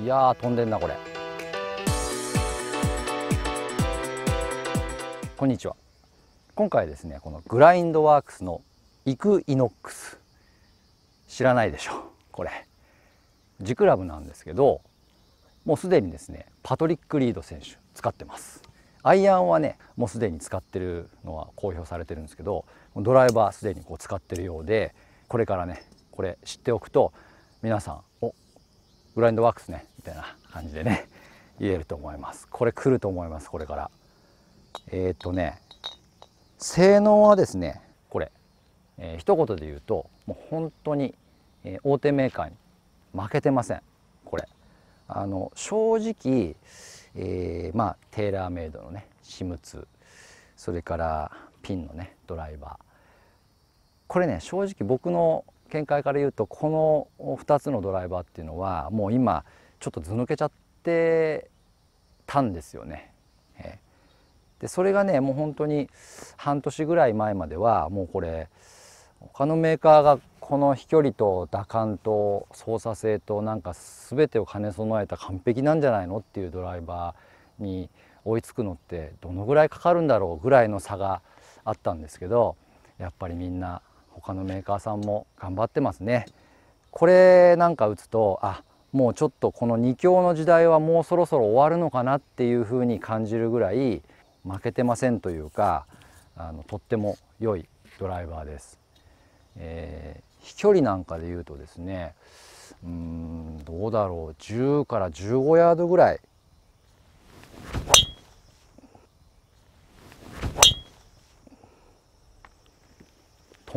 いやー飛んでんなこれ。こんにちは。今回ですねこのグラインドワークスのイクイノックス。知らないでしょこれ。ジクラブなんですけどもうすでにですねパトリック・リード選手使ってます。アイアンはねもうすでに使ってるのは公表されてるんですけどドライバーすでにこう使ってるようでこれからねこれ知っておくと皆さんおグラインドワークスねみたいな感じでね 言えると思います。これ来ると思いますこれから。えっ、ー、とね性能はですねこれ、えー、一言で言うともう本当に、えー、大手メーカーに負けてません。これ。あの正直、えー、まあテーラーメイドのねシムツそれからピンのねドライバー。これね正直僕の見解から言うとこの2つのドライバーって。いうのはもう今ちょっとず抜けちゃってたんですよね。でそれがねもう本当に半年ぐらい前まではもうこれ他のメーカーがこの飛距離と打感と操作性となんか全て。を兼ね備えた完璧なんじゃないのっていうドライバーに追いつくのってどのぐらいかかるんだろうぐらいの差があったんですけどやっぱりみんな他のメーカーさんも頑張ってますね。これなんか打つとあもうちょっとこの2強の時代はもうそろそろ終わるのかなっていうふうに感じるぐらい負けてませんというかあのとっても良いドライバーです。えー、飛距離なんかで言うとですねうんどうだろう10から15ヤードぐらい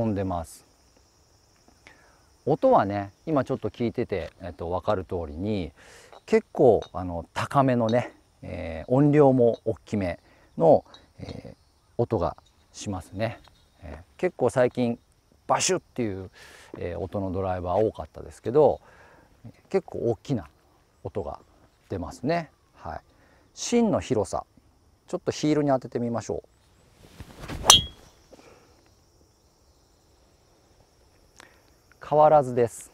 飛んでます。音はね今ちょっと聞いてて、えっと、分かる通りに結構あの高めのね、えー、音量も大きめの、えー、音がしますね、えー、結構最近バシュっていう、え音のドライバー多かったですけど結構大きな音が出ますね。はい。芯の広さちょっとヒールに当ててみましょう。変わらずです。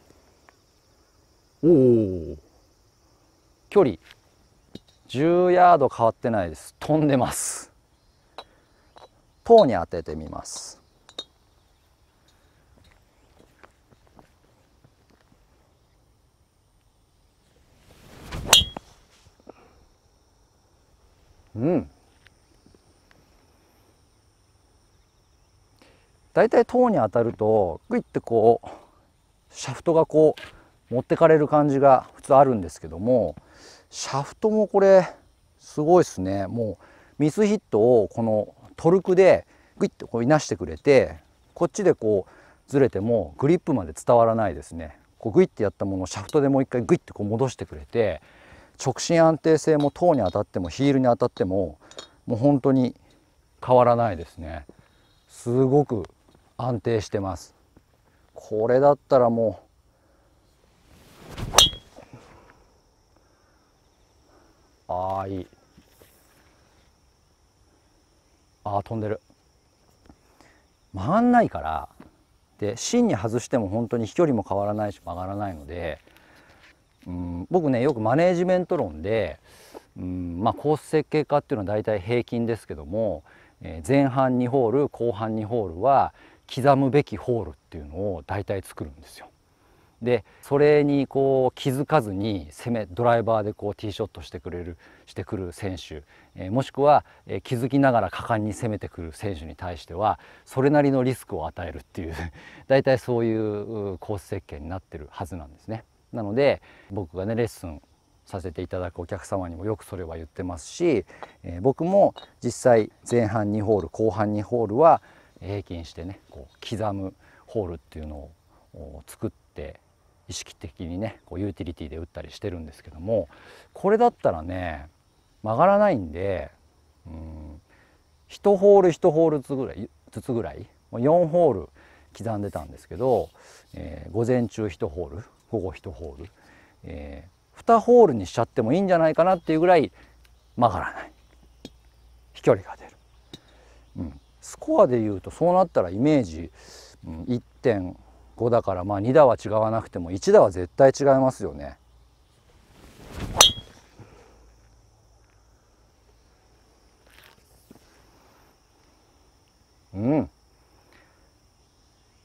おお距離。10ヤード変わってないです。飛んでます。塔に当ててみます。うん。大体塔に当たるとグイッてこうシャフトがこう持ってかれる感じが普通あるんですけどもシャフトもこれすごいですね。もうミスヒットをこのトルクでグイッとこういなしてくれてこっちでこうずれてもグリップまで伝わらないですね。こうグイッてやったものをシャフトでもう一回グイッてこう戻してくれて直進安定性も塔に当たってもヒールに当たってももう本当に変わらないですね。すごく安定してます。これだったらもう。ああいい。ああ飛んでる。曲がんないから。で芯に外しても本当に飛距離も変わらないし曲がらないので。うん僕ねよくマネージメント論でうんまあコース設計家っていうのは大体平均ですけども、えー、前半2ホール後半2ホールは刻むべきホールっていうのを大体作るんですよ。でそれにこう気づかずに攻めドライバーでこうティーショットしてくれるしてくる選手、えー、もしくは、えー、気づきながら果敢に攻めてくる選手に対してはそれなりのリスクを与えるっていう 大体そういうコース設計になってるはずなんですね。なので僕がねレッスンさせていただくお客様にもよくそれは言ってますし、えー、僕も実際前半2ホール後半2ホールは平均してねこう刻むホールっていうのを作って意識的にねこうユーティリティで打ったりしてるんですけどもこれだったらね曲がらないんでうん1ホール1ホールずつぐらいずつぐらい4ホール刻んでたんですけど、えー、午前中1ホール午後1ホール、えー、2ホールにしちゃってもいいんじゃないかなっていうぐらい曲がらない飛距離が出る。うんスコアでいうとそうなったらイメージ、1.5だからまあ2打は違わなくても1打は絶対違いますよね。うん。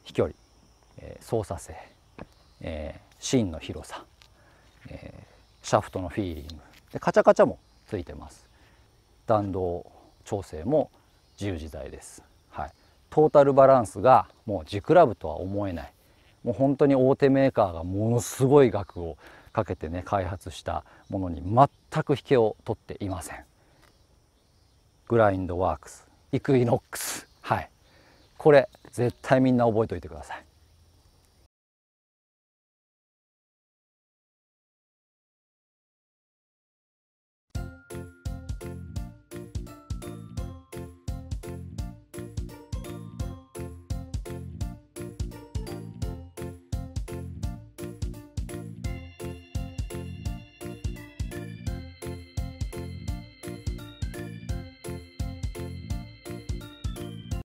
飛距離、えー、操作性、えー、芯の広さ、えー、シャフトのフィーリング。でカチャカチャもついてます。弾道調整も自由自在です、はい、トータルバランスがもう地クラブとは思えない。もう本当に大手メーカーがものすごい額をかけてね開発したものに全く引けを取っていません。グラインドワークスイクイノックス。はい。これ絶対みんな覚えておいてください。